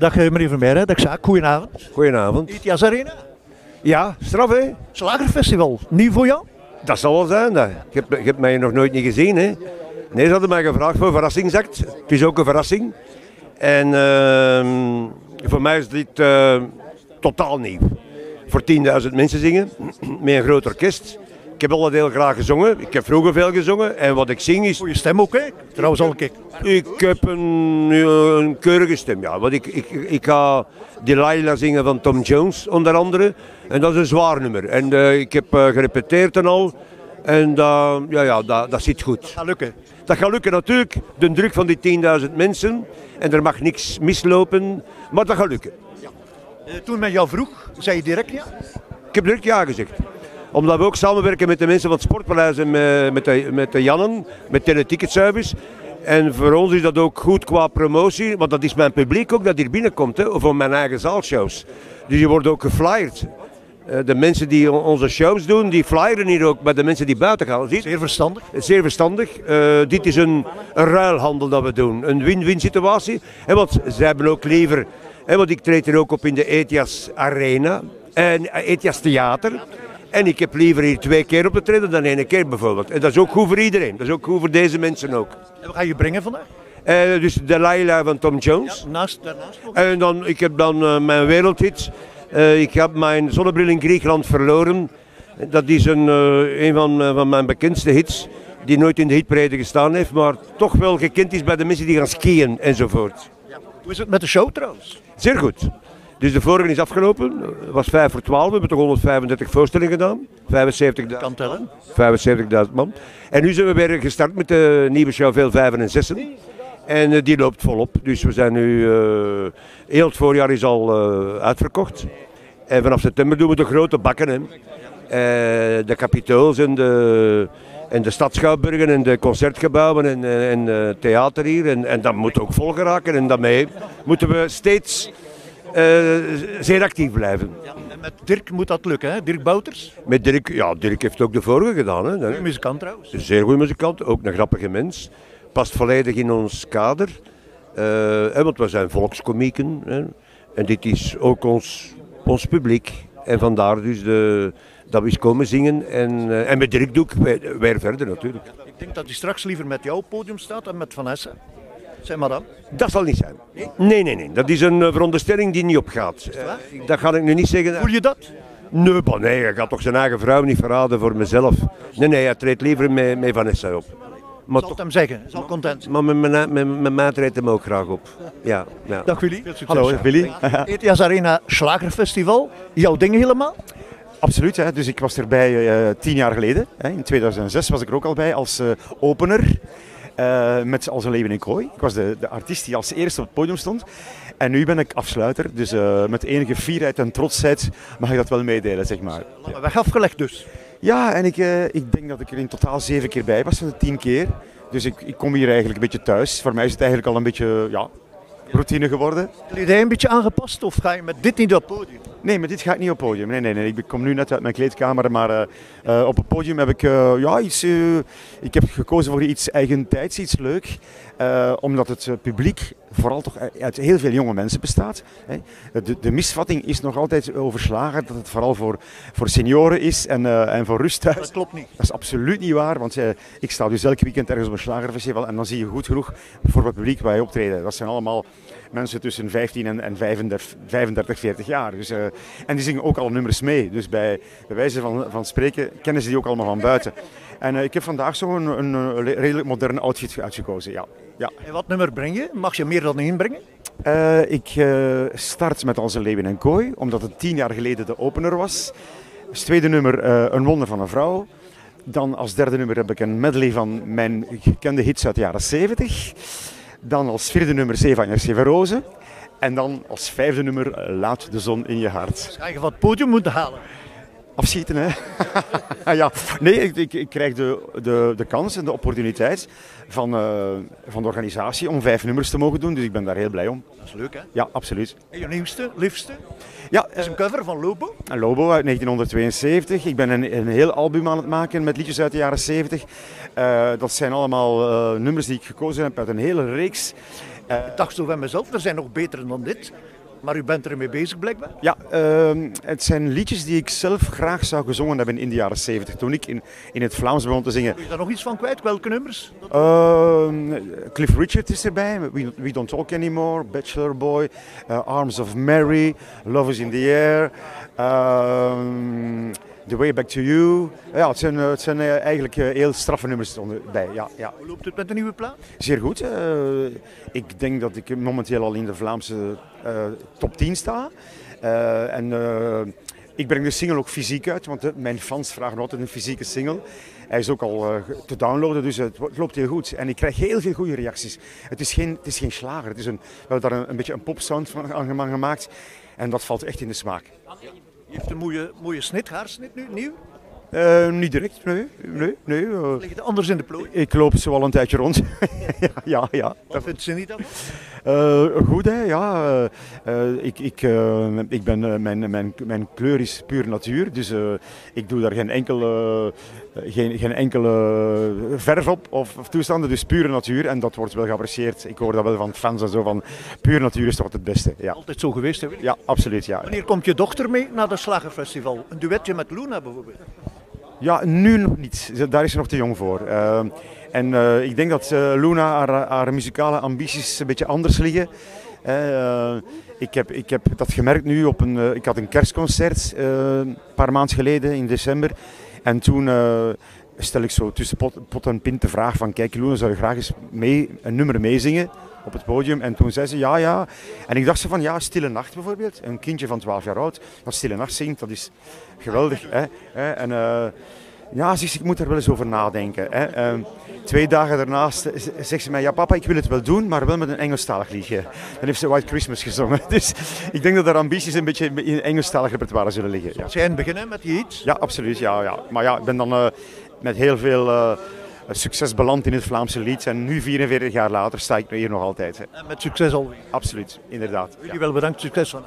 Dag eh, meneer Vermeijden, dag Sjaak, goedenavond. Goedenavond. ETIAS Arena, Ja, straf hè? Slagerfestival, nieuw voor jou? Dat zal wel zijn. Dat. Je, hebt, je hebt mij nog nooit niet gezien hè? Nee, ze hadden mij gevraagd voor een verrassingsact. Het is ook een verrassing. En ehm, voor mij is dit eh, totaal nieuw. Voor 10.000 mensen zingen, met een groot orkest. Ik heb altijd heel graag gezongen. Ik heb vroeger veel gezongen. En wat ik zing is Goeie stem ook, hè? Trouwens al een keer. Ik heb een, een keurige stem, ja. Want ik, ik, ik ga Delilah zingen van Tom Jones, onder andere. En dat is een zwaar nummer. En eh, ik heb eh, gerepeteerd en al. En dat ja, ja, dat, dat zit goed. Gaat lukken. Dat gaat lukken natuurlijk, de druk van die 10.000 mensen. En er mag niks mislopen, maar dat gaat lukken. Eh, toen men jou vroeg, zei je direct ja? Ik heb direct ja gezegd. Omdat we ook samenwerken met de mensen van het Sportpaleis en met, met, de, met de Jannen, met Teleticketservice. En voor ons is dat ook goed qua promotie, want dat is mijn publiek ook dat hier binnenkomt, hè, voor mijn eigen zaalshows. Dus je wordt ook geflyerd. Eh, De mensen die on- onze shows doen, die flyeren hier ook bij de mensen die buiten gaan. Ziet? Zeer verstandig. Zeer verstandig. Eh, dit is een, een ruilhandel dat we doen. Een win-win situatie. En want zij hebben ook liever... hè, want ik treed hier ook op in de Etias Arena. En eh, Etias Theater. En ik heb liever hier twee keer op te treden dan één keer bijvoorbeeld. En dat is ook goed voor iedereen. Dat is ook goed voor deze mensen ook. En wat ga je brengen vandaag? Eh, dus de Laila van Tom Jones. Naast, daarnaast nog? En dan, ik heb dan eh, mijn wereldhit. Eh, ik heb mijn zonnebril in Griekenland verloren. Dat is een, een van, van mijn bekendste hits. Die nooit in de hitparade gestaan heeft, maar toch wel gekend is bij de mensen die gaan skiën enzovoort. Hoe is het met de show trouwens? Zeer goed. Dus de vorige is afgelopen. Het was 5 voor 12. We hebben toch 135 voorstellingen gedaan. 75.000 Kan tellen. 75.000 man. En nu zijn we weer gestart met de nieuwe show Veel Vijven en Zessen. En eh, die loopt volop. Dus we zijn nu, eh, heel het voorjaar is al eh, uitverkocht. En vanaf september doen we de grote bakken. Hè. De kapitools en de, en de stadschouwburgen en de concertgebouwen en, en theater hier. En, en dat moet ook vol geraken. En daarmee moeten we steeds zeer actief blijven. En met Dirk moet dat lukken, hè? Dirk Bouters. Met Dirk, ja, Dirk heeft ook de vorige gedaan. Hè. Goeie muzikant trouwens. Een zeer goede muzikant, ook een grappige mens. Past volledig in ons kader. Eh, hè, want we zijn volkskomieken. Hè. En dit is ook ons, ons publiek. En vandaar dus de, dat we eens komen zingen. En, eh, en met Dirk doe ik weer, weer verder natuurlijk. Ik denk dat hij straks liever met jou op het podium staat dan met Vanessa. Zeg maar dan. Dat zal niet zijn. Nee, nee, nee. Dat is een eh, veronderstelling die niet opgaat. Eh, dat ga ik nu niet zeggen. Voel je dat? Nee, maar nee, hij gaat toch zijn eigen vrouw niet verraden voor mezelf. Nee, nee, hij treedt liever met, met Vanessa op. Maar, Zal toch, het hem zeggen. Zal content maar met, met, met, met mij treedt hem ook graag op. Ja, ja. Dag Willy. Hallo, Willy. ETIAS Arena Slagerfestival. Jouw dingen helemaal? Absoluut, hè. dus ik was erbij eh, tien jaar geleden. Hè. In 2006 was ik er ook al bij als eh, opener. Eh, met Als een leven in kooi. Ik was de, de artiest die als eerste op het podium stond. En nu ben ik afsluiter, dus eh, met enige fierheid en trotsheid mag ik dat wel meedelen, zeg maar. Lange weg afgelegd dus. Ja, en ik, eh, ik denk dat ik er in totaal zeven keer bij was, van de tien keer. Dus ik, ik kom hier eigenlijk een beetje thuis. Voor mij is het eigenlijk al een beetje ja, routine geworden. Kledij een beetje aangepast of ga je met dit niet op het podium? Nee, maar dit ga ik niet op het podium. Nee, nee, nee. Ik kom nu net uit mijn kleedkamer, maar eh, eh, op het podium heb ik eh, ja, iets. ik heb gekozen voor iets eigentijds, iets leuk. Eh, omdat het eh, publiek vooral toch uit heel veel jonge mensen bestaat. Hè. De, de misvatting is nog altijd overslagen dat het vooral voor, voor senioren is en, eh, en voor rust thuis. Dat klopt niet. Dat is absoluut niet waar, want ik sta dus elke weekend ergens op een slagerfestival en dan zie je goed genoeg voor het publiek waar je optreden. Dat zijn allemaal mensen tussen 15 en, en 35, 35, 40 jaar. Dus, en die zingen ook al nummers mee. Dus bij, bij wijze van, van spreken kennen ze die ook allemaal van buiten. En ik heb vandaag zo'n een, een redelijk moderne outfit uitgekozen. Ja. Ja. En wat nummer breng je? Mag je meer dan één brengen? Eh, ik eh, start met Als een Leeuwin en Kooi, omdat het tien jaar geleden de opener was. Als tweede nummer eh, Een Wonder van een Vrouw. Dan als derde nummer heb ik een medley van mijn gekende hits uit de jaren 70. Dan als vierde nummer Zeevanjer Severoze. En dan als vijfde nummer Laat de zon in je hart. Ga je van het podium moeten halen? Afschieten, hè? ja, nee, ik, ik, ik krijg de, de, de kans en de opportuniteit van, eh, van de organisatie om vijf nummers te mogen doen. Dus ik ben daar heel blij om. Dat is leuk hè? Ja, absoluut. En je nieuwste, liefste? Ja, Dat is een cover van Lobo. Een Lobo uit 1972. Ik ben een, een heel album aan het maken met liedjes uit de jaren 70. Eh, dat zijn allemaal eh, nummers die ik gekozen heb uit een hele reeks. Ik dacht zo van mezelf, er zijn nog betere dan dit. Maar u bent ermee bezig blijkbaar. Ja, ehm, het zijn liedjes die ik zelf graag zou gezongen hebben in de jaren 70. Toen ik in, in het Vlaams begon te zingen. Kun je daar nog iets van kwijt? Welke nummers? Ehm, Cliff Richard is erbij, We, We Don't Talk Anymore, Bachelor Boy, eh, Arms of Mary, Love is in the Air, ehm, The Way Back to You. Ja, het zijn, eh, het zijn eh, eigenlijk eh, heel straffe nummers bij. Ja, ja. Hoe loopt het met de nieuwe plaat? Zeer goed. eh, ik denk dat ik momenteel al in de Vlaamse eh, top 10 sta. Eh, en eh, ik breng de single ook fysiek uit, want mijn fans vragen altijd een fysieke single. Hij is ook al te downloaden, dus het, het loopt heel goed. En ik krijg heel veel goede reacties. Het is geen, het is geen slager, het is een, we hebben daar een, een beetje een popsound van aan gema- gemaakt. En dat valt echt in de smaak. Je heeft een mooie, mooie snit, haarsnit nu, nieuw. Eh, niet direct, nee. nee, nee eh, Ligt het anders in de plooi? ik loop zo al een tijdje rond. ja, ja, ja. Wat vindt ze niet dan? Eh, goed hè, ja. Eh, eh, ik, ik, ik ben, mijn, mijn, mijn kleur is puur natuur, dus ik doe daar geen enkele, geen, geen enkele verf op of, of toestanden, dus pure natuur en dat wordt wel geapprecieerd. Ik hoor dat wel van fans en zo, van puur natuur is toch het beste. Ja, Altijd zo geweest, hè ja absoluut. Ja. Wanneer komt je dochter mee naar het Slagerfestival? Een duetje met Luna bijvoorbeeld? Ja, nu nog niet. Daar is ze nog te jong voor. Eh, en eh, ik denk dat eh, Luna haar, muzikale ambities een beetje anders liggen. Eh, ik, heb, ik heb dat gemerkt nu op een. ik had een kerstconcert een paar maanden geleden in december. En toen stel ik zo tussen pot, pot en pint de vraag van kijk Luna, zou je graag eens mee, een nummer meezingen op het podium? En toen zei ze ja, ja. En ik dacht ze van ja, Stille Nacht bijvoorbeeld. Een kindje van 12 jaar oud dat Stille Nacht zingt, dat is geweldig. Hè? En, eh, ja, zegt ze, ik moet er wel eens over nadenken. Hè. Ehm, twee dagen daarnaast z- zegt ze mij, ja papa, ik wil het wel doen, maar wel met een Engelstalig liedje. Dan heeft ze White Christmas gezongen. Dus ik denk dat haar ambities een beetje in Engelstalig repertoire zullen liggen. Ja, jij beginnen met je iets? ja absoluut. Ja, ja. Maar ja, ik ben dan eh, met heel veel eh, succes beland in het Vlaamse lied. En nu, 44 jaar later, sta ik hier nog altijd. En met succes alweer. Absoluut, inderdaad. Ja. Jullie wel bedankt, succes van.